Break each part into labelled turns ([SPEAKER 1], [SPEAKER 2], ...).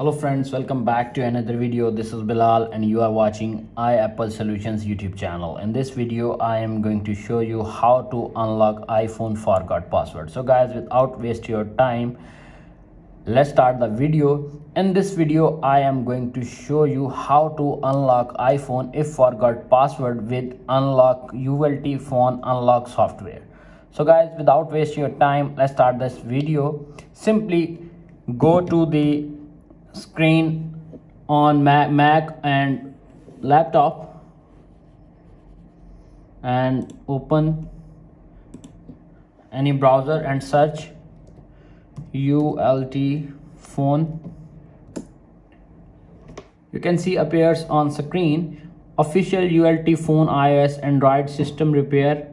[SPEAKER 1] Hello friends, welcome back to another video. This is Bilal and you are watching iApple Solutions YouTube channel. In this video, I am going to show you how to unlock iPhone forgot password. So guys, without waste your time, let's start the video. In this video, I am going to show you how to unlock iPhone if forgot password with unlock UltFone unlock software. So guys, without waste your time, let's start this video. Simply go to the screen on Mac and laptop and open any browser and search ULT phone. You can see appears on screen. Official UltFone iOS Android system repair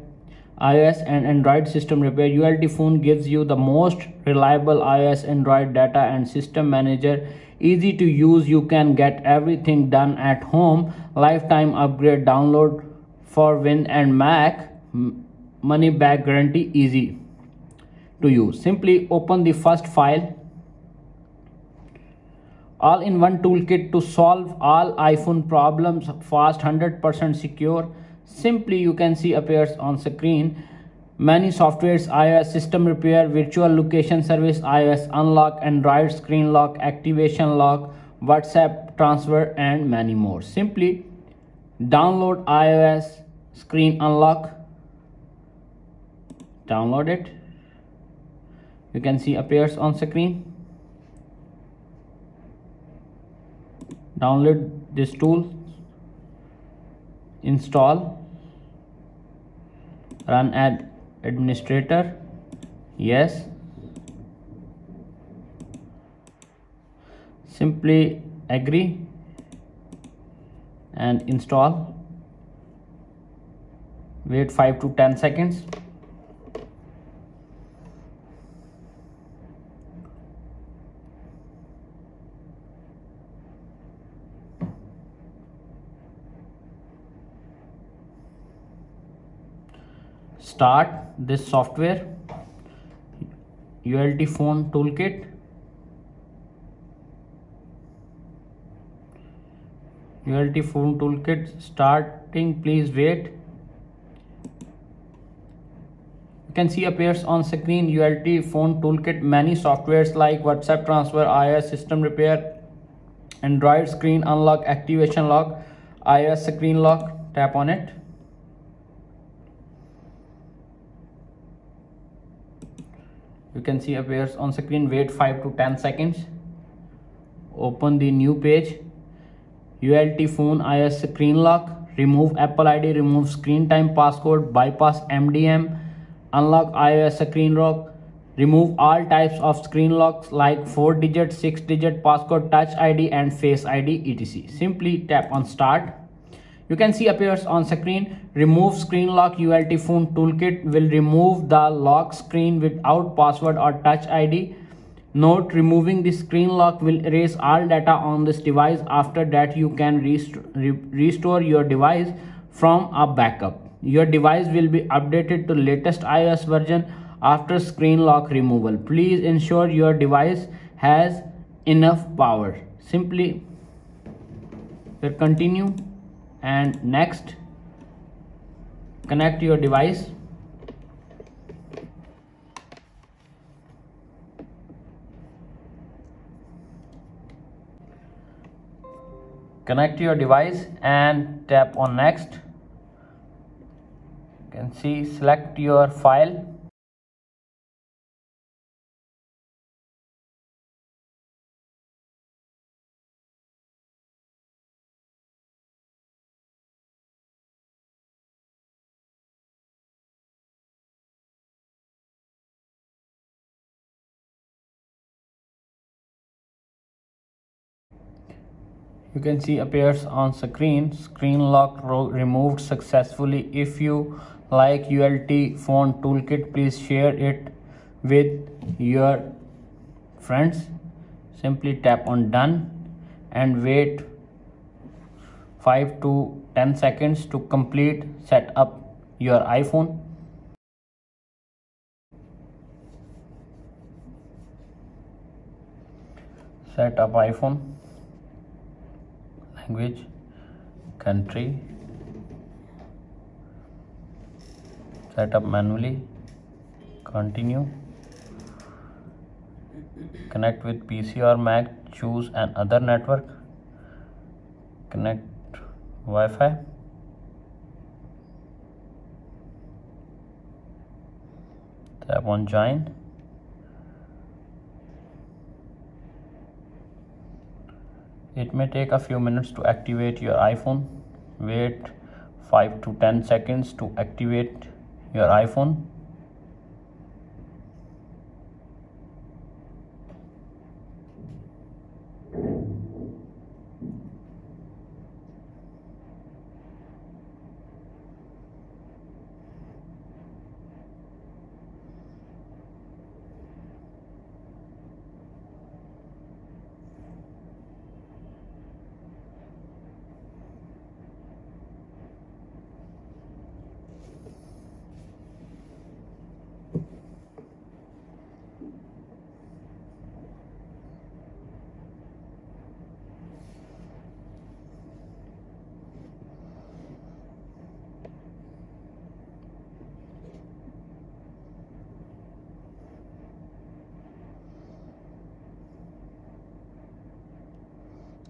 [SPEAKER 1] iOS and Android system repair. UltFone gives you the most reliable iOS Android data and system manager. Easy to use. You can get everything done at home. Lifetime upgrade download for win and mac. Money back guarantee easy to use. Simply open the first file. All-in-one toolkit to solve all iphone problems fast 100% secure simply you can see appears on screen Many softwares iOS system repair, virtual location service, iOS unlock, Android screen lock, activation lock, WhatsApp transfer and many more. Simply download iOS screen unlock, download it. You can see appears on screen. Download this tool, install, run ad administrator yes. Simply agree and install. Wait 5 to 10 seconds start this software UltFone toolkit. UltFone toolkit starting please wait. You can see appears on screen UltFone toolkit. Many softwares like WhatsApp transfer iOS system repair Android screen unlock activation lock iOS screen lock tap on it you can see appears on screen wait 5 to 10 seconds. Open the new page. ULT phone iOS screen lock. Remove Apple ID remove screen time passcode bypass MDM unlock iOS screen lock. Remove all types of screen locks like 4 digit 6 digit passcode touch ID and face ID etc. Simply tap on start you can see appears on screen. Remove screen lock UltFone toolkit will remove the lock screen without password or touch id note removing the screen lock will erase all data on this device. After that you can rest re restore your device from a backup. Your device will be updated to latest ios version after screen lock removal. Please ensure your device has enough power. Simply continue and next connect your device. Connect your device and tap on next. You can see select your file you can see appears on screen. Screen lock removed successfully. If you like ult phone toolkit please share it with your friends. Simply tap on done and wait 5 to 10 seconds to complete set up your iphone. Set up iphone language country set up manually continue connect with pc or mac choose another network connect wi-fi tap on join it may take a few minutes to activate your iphone. Wait 5 to 10 seconds to activate your iphone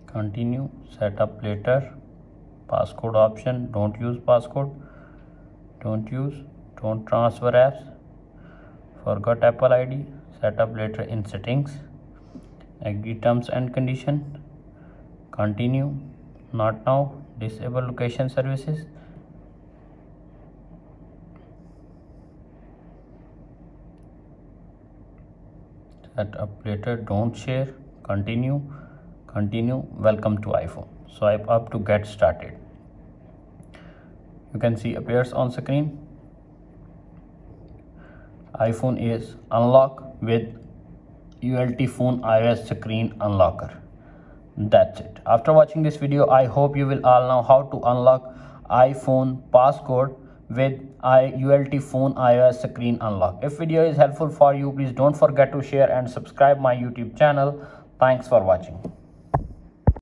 [SPEAKER 1] continue setup later. Passcode option don't use passcode. Don't use don't transfer apps. Forgot apple id setup later in settings. Agree terms and condition. Continue not now. Disable location services. Setup later don't share. Continue continue. Welcome to iphone. Swipe up to get started. You can see appears on screen. iphone is unlock with ult phone ios screen unlocker. That's it. After watching this video i hope you will all know how to unlock iphone passcode with ult phone ios screen unlock. If video is helpful for you please don't forget to share and subscribe my youtube channel. Thanks for watching